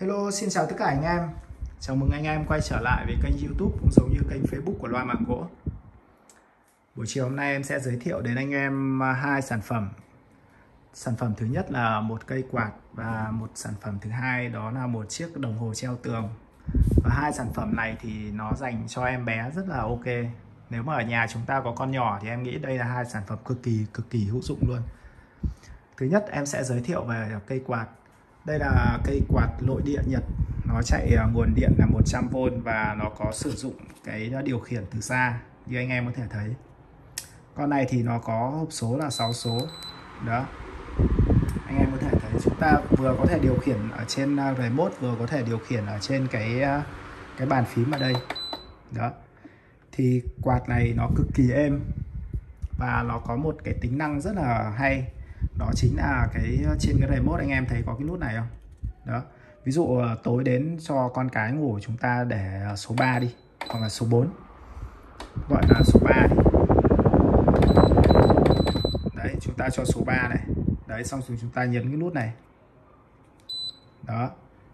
Hello, xin chào tất cả anh em. Chào mừng anh em quay trở lại với kênh youtube cũng giống như kênh facebook của Loa Mạng Gỗ. Buổi chiều hôm nay em sẽ giới thiệu đến anh em à, hai sản phẩm. Sản phẩm thứ nhất là một cây quạt và một sản phẩm thứ hai đó là một chiếc đồng hồ treo tường. Và hai sản phẩm này thì nó dành cho em bé rất là ok. Nếu mà ở nhà chúng ta có con nhỏ thì em nghĩ đây là hai sản phẩm cực kỳ cực kỳ hữu dụng luôn. Thứ nhất em sẽ giới thiệu về cây quạt đây là cây quạt nội địa Nhật. Nó chạy à, nguồn điện là 100V và nó có sử dụng cái điều khiển từ xa, như anh em có thể thấy. Con này thì nó có hộp số là 6 số. Đó. Anh em có thể thấy chúng ta vừa có thể điều khiển ở trên à, remote, vừa có thể điều khiển ở trên cái à, cái bàn phím ở đây. Đó. Thì quạt này nó cực kỳ êm và nó có một cái tính năng rất là hay đó chính là cái, trên cái remote anh em thấy có cái nút này không? Đó. Ví dụ ờ, tối đến cho con cái ngủ chúng ta để ờ, số 3 đi, hoặc là số 4 gọi là số 3 đi. Đấy, chúng ta cho số 3 này. Đấy, xong rồi chúng ta nhấn cái nút này. Đó.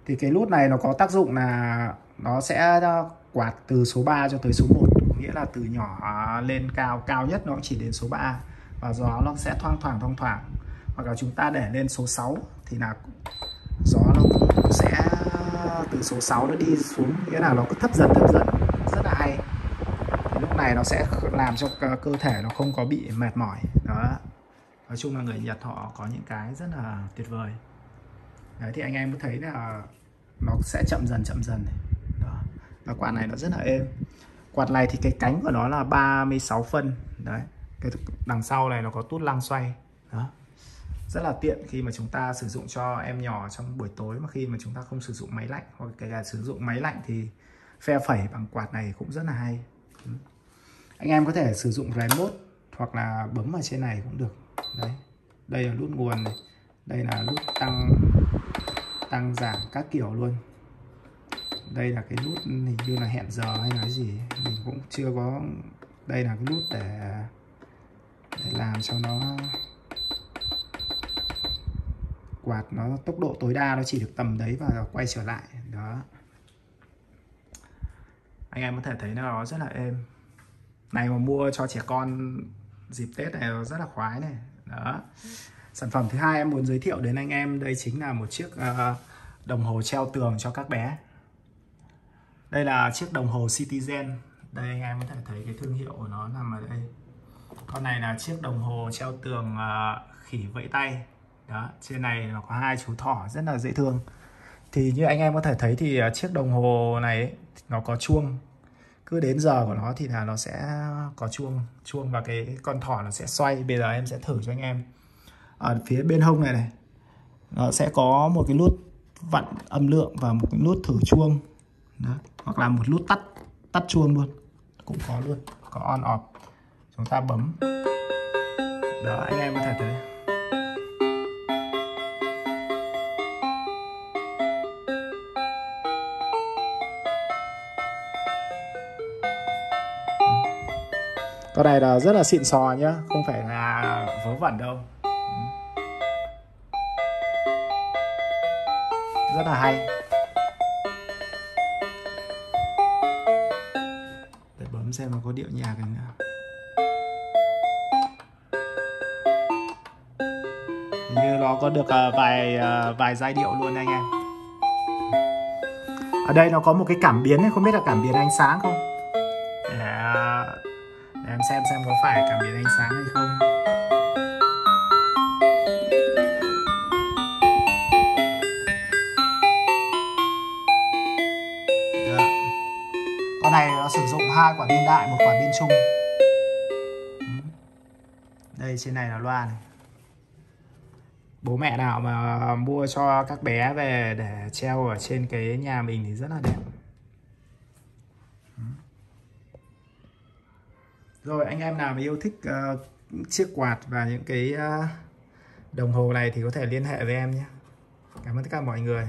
Thì cái nút này nó có tác dụng là nó sẽ ờ, quạt từ số 3 cho tới số 1 nghĩa là từ nhỏ à, lên cao cao nhất nó chỉ đến số 3 và gió nó sẽ thoang thoảng thoang thoảng hoặc là chúng ta để lên số 6 thì là gió nó cũng sẽ từ số 6 nó đi xuống, nghĩa là nó cứ thấp dần thấp dần, rất là hay. Thì lúc này nó sẽ làm cho cơ thể nó không có bị mệt mỏi. Đó. Nói chung là người Nhật họ có những cái rất là tuyệt vời. Đấy, thì anh em có thấy là nó sẽ chậm dần chậm dần đó. và quạt này nó rất là êm. Quạt này thì cái cánh của nó là 36 phân. Đấy. Cái đằng sau này nó có tút lăng xoay. Đó rất là tiện khi mà chúng ta sử dụng cho em nhỏ trong buổi tối, mà khi mà chúng ta không sử dụng máy lạnh hoặc kể cả sử dụng máy lạnh thì phe phẩy bằng quạt này cũng rất là hay. Anh em có thể sử dụng remote hoặc là bấm ở trên này cũng được. Đấy, đây là nút nguồn này, đây là nút tăng tăng giảm các kiểu luôn. Đây là cái nút hình như là hẹn giờ hay là gì, mình cũng chưa có, đây là cái nút để để làm cho nó quạt nó tốc độ tối đa nó chỉ được tầm đấy và quay trở lại. Đó. Anh em có thể thấy nó rất là êm. Này mà mua cho trẻ con dịp Tết này nó rất là khoái này. Đó. Sản phẩm thứ hai em muốn giới thiệu đến anh em đây chính là một chiếc uh, đồng hồ treo tường cho các bé. Đây là chiếc đồng hồ Citizen. Đây anh em có thể thấy cái thương hiệu của nó nằm ở đây. Con này là chiếc đồng hồ treo tường uh, khỉ vẫy tay đó, trên này nó có hai chú thỏ rất là dễ thương. Thì như anh em có thể thấy thì à, chiếc đồng hồ này nó có chuông. Cứ đến giờ của nó thì là nó sẽ có chuông. Chuông và cái con thỏ nó sẽ xoay. Bây giờ em sẽ thử cho anh em. Ở phía bên hông này này, nó sẽ có một cái nút vặn âm lượng và một cái nút thử chuông. Đó. hoặc là một nút tắt tắt chuông luôn. Cũng có luôn, có on off. Chúng ta bấm. Đó, anh em có thể thấy. Con này là rất là xịn sò nhá không phải là vớ vẩn đâu. Ừ. Rất là hay. Để bấm xem nó có điệu nhạc này nữa như nó có được ờ, vài ờ, vài giai điệu luôn anh em. Ở đây nó có một cái cảm biến ấy, không biết là cảm biến ánh sáng không? Em xem xem có phải cảm biến ánh sáng hay không. Được. con này nó sử dụng hai quả pin đại, một quả pin chung. Ừ. Đây, trên này là loa này. Bố mẹ nào mà mua cho các bé về để treo ở trên cái nhà mình thì rất là đẹp. rồi anh em nào mà yêu thích uh, chiếc quạt và những cái uh, đồng hồ này thì có thể liên hệ với em nhé. Cảm ơn tất cả mọi người.